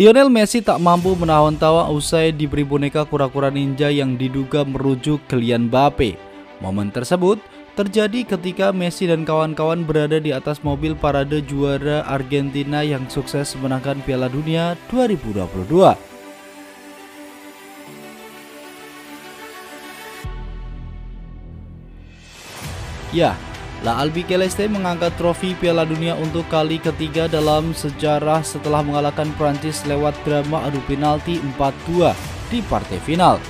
Lionel Messi tak mampu menahan tawa usai diberi boneka kura-kura ninja yang diduga merujuk Kylian Mbappe. Momen tersebut terjadi ketika Messi dan kawan-kawan berada di atas mobil parade juara Argentina yang sukses menangkan Piala Dunia 2022. Ya, La Albiceleste mengangkat trofi Piala Dunia untuk kali ketiga dalam sejarah setelah mengalahkan Prancis lewat drama adu penalti 4-2 di partai final.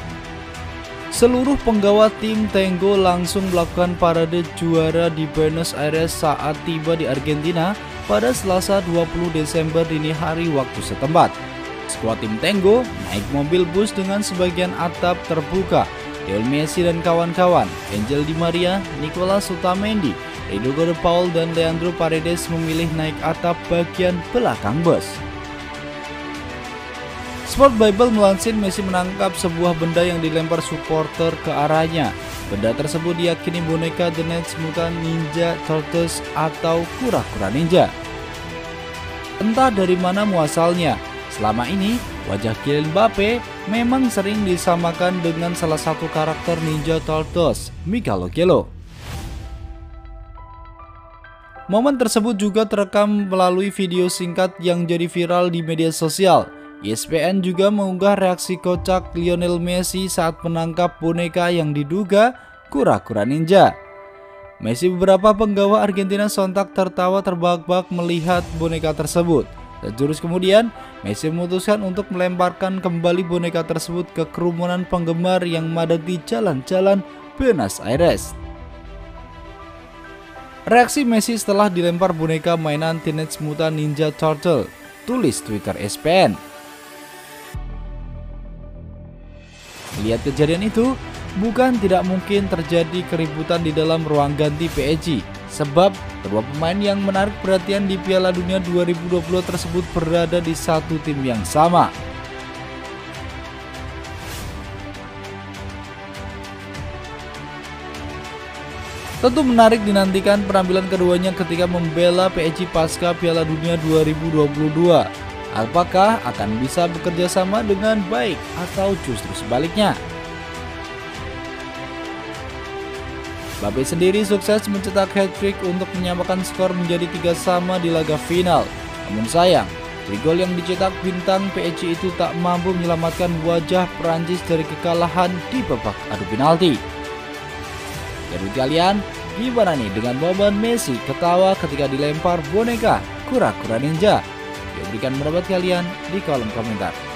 Seluruh penggawa tim Tango langsung melakukan parade juara di Buenos Aires saat tiba di Argentina pada Selasa 20 Desember dini hari waktu setempat. Skuad tim Tango naik mobil bus dengan sebagian atap terbuka Lionel Messi dan kawan-kawan, Angel Di Maria, Nicolas Otamendi, Rodrigo de Paul dan Leandro Paredes memilih naik atap bagian belakang bus. Sport Bible melansir Messi menangkap sebuah benda yang dilempar supporter ke arahnya. Benda tersebut diyakini boneka The Nets Mutant Ninja Turtles atau kura-kura ninja. Entah dari mana muasalnya, selama ini wajah Kylian Mbappe memang sering disamakan dengan salah satu karakter Ninja Turtles, Michelangelo. Momen tersebut juga terekam melalui video singkat yang jadi viral di media sosial. ESPN juga mengunggah reaksi kocak Lionel Messi saat menangkap boneka yang diduga kura-kura ninja. Messi beberapa penggawa Argentina sontak tertawa terbahak-bahak melihat boneka tersebut. Dan jurus kemudian, Messi memutuskan untuk melemparkan kembali boneka tersebut ke kerumunan penggemar yang madati jalan-jalan Buenos Aires. Reaksi Messi setelah dilempar boneka mainan Teenage Mutant Ninja Turtle, tulis Twitter ESPN. Melihat kejadian itu, bukan tidak mungkin terjadi keributan di dalam ruang ganti PSG. Sebab kedua pemain yang menarik perhatian di Piala Dunia 2020 tersebut berada di satu tim yang sama. Tentu menarik dinantikan penampilan keduanya ketika membela PSG pasca Piala Dunia 2022. Apakah akan bisa bekerja sama dengan baik atau justru sebaliknya? Babe sendiri sukses mencetak hat-trick untuk menyamakan skor menjadi tiga sama di laga final. Namun sayang, gol yang dicetak bintang PSG itu tak mampu menyelamatkan wajah Prancis dari kekalahan di babak adu penalti. Dari kalian, gimana nih dengan momen Messi ketawa ketika dilempar boneka kura-kura ninja? Berikan pendapat kalian di kolom komentar.